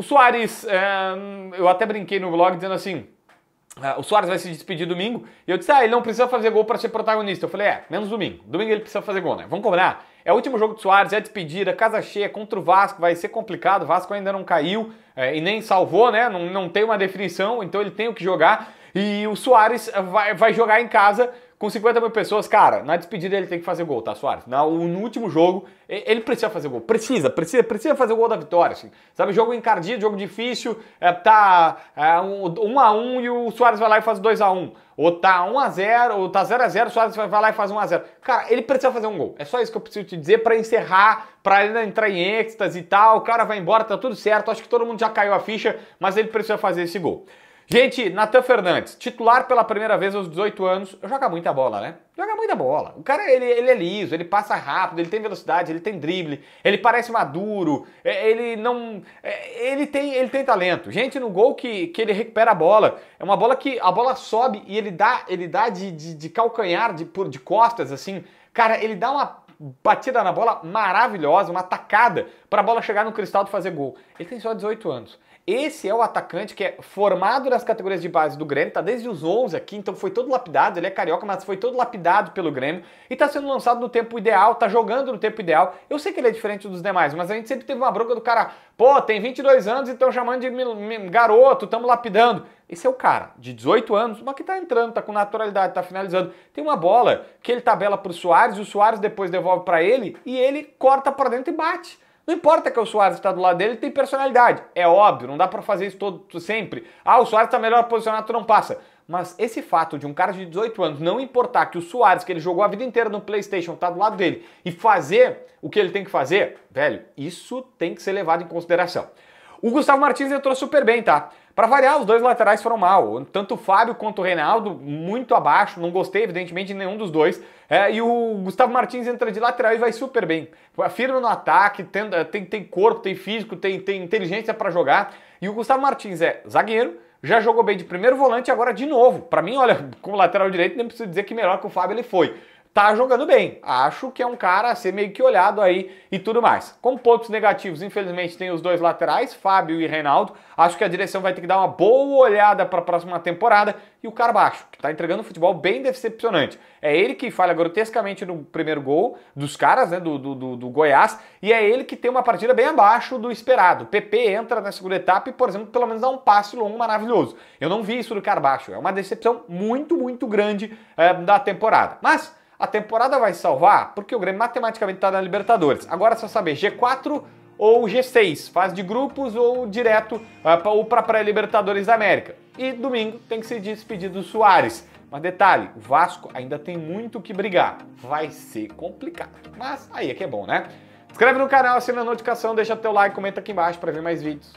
o Soares, é, eu até brinquei no blog dizendo assim, ah, o Soares vai se despedir domingo. E eu disse, ah, ele não precisa fazer gol para ser protagonista. Eu falei, é, menos domingo. Domingo ele precisa fazer gol, né? Vamos combinar? É o último jogo do Soares, é despedida, casa cheia contra o Vasco, vai ser complicado. O Vasco ainda não caiu é, e nem salvou, né? Não, não tem uma definição, então ele tem o que jogar. E o Soares vai, vai jogar em casa com 50 mil pessoas, cara, na despedida ele tem que fazer gol, tá, Soares? No, último jogo, ele precisa fazer gol. Precisa, precisa, precisa fazer o gol da vitória, assim. Sabe, jogo encardido, jogo difícil, é, tá 1 é, um, um a 1 um, e o Soares vai lá e faz 2 a 1 um. Ou tá 1 a 0 ou tá 0 a 0 o Soares vai lá e faz 1 a 0 Cara, ele precisa fazer um gol. É só isso que eu preciso te dizer para encerrar, para ele entrar em êxtase e tal. O cara vai embora, tá tudo certo. Acho que todo mundo já caiu a ficha, mas ele precisa fazer esse gol. Gente, Natan Fernandes, titular pela primeira vez aos 18 anos, joga muita bola, né? Joga muita bola. O cara, ele, ele é liso, ele passa rápido, ele tem velocidade, ele tem drible, ele parece maduro, é, ele não... É, ele tem, ele tem talento. Gente, no gol que, que ele recupera a bola, é uma bola que a bola sobe e ele dá, ele dá de, de, de calcanhar, de, de costas, assim. Cara, ele dá uma batida na bola maravilhosa, uma tacada para a bola chegar no cristal e fazer gol. Ele tem só 18 anos. Esse é o atacante que é formado nas categorias de base do Grêmio, tá desde os 11 aqui, então foi todo lapidado, ele é carioca, mas foi todo lapidado pelo Grêmio e tá sendo lançado no tempo ideal, tá jogando no tempo ideal. Eu sei que ele é diferente dos demais, mas a gente sempre teve uma bronca do cara, pô, tem 22 anos e estão chamando de garoto, estamos lapidando. Esse é o cara, de 18 anos, mas que tá entrando, tá com naturalidade, tá finalizando. Tem uma bola que ele tabela pro Soares, o Soares depois devolve para ele e ele corta para dentro e bate. Não importa que o Soares está do lado dele, ele tem personalidade. É óbvio, não dá para fazer isso todo sempre. Ah, o Soares está melhor posicionado, tu não passa. Mas esse fato de um cara de 18 anos não importar que o Soares, que ele jogou a vida inteira no PlayStation, tá do lado dele e fazer o que ele tem que fazer, velho, isso tem que ser levado em consideração. O Gustavo Martins entrou super bem, tá? Para variar, os dois laterais foram mal. Tanto o Fábio quanto o Reinaldo, muito abaixo. Não gostei, evidentemente, de nenhum dos dois. É, e o Gustavo Martins entra de lateral e vai super bem. Firme no ataque, tem, tem, tem corpo, tem físico, tem, tem inteligência para jogar. E o Gustavo Martins é zagueiro, já jogou bem de primeiro volante agora de novo. Para mim, olha, como lateral direito, nem preciso dizer que melhor que o Fábio ele foi tá jogando bem. Acho que é um cara a ser meio que olhado aí e tudo mais. Como pontos negativos, infelizmente, tem os dois laterais, Fábio e Reinaldo. Acho que a direção vai ter que dar uma boa olhada para a próxima temporada. E o cara baixo, que tá entregando um futebol bem decepcionante. É ele que falha grotescamente no primeiro gol dos caras, né, do, do, do Goiás, e é ele que tem uma partida bem abaixo do esperado. PP entra na segunda etapa e, por exemplo, pelo menos dá um passe longo maravilhoso. Eu não vi isso do cara baixo. É uma decepção muito, muito grande é, da temporada. Mas a temporada vai salvar porque o Grêmio matematicamente está na Libertadores. Agora é só saber G4 ou G6, fase de grupos ou direto uh, ou para pré-Libertadores da América. E domingo tem que se despedir do Soares. Mas detalhe, o Vasco ainda tem muito que brigar. Vai ser complicado. Mas aí é que é bom, né? Inscreve no canal, assina a notificação, deixa teu like, comenta aqui embaixo para ver mais vídeos.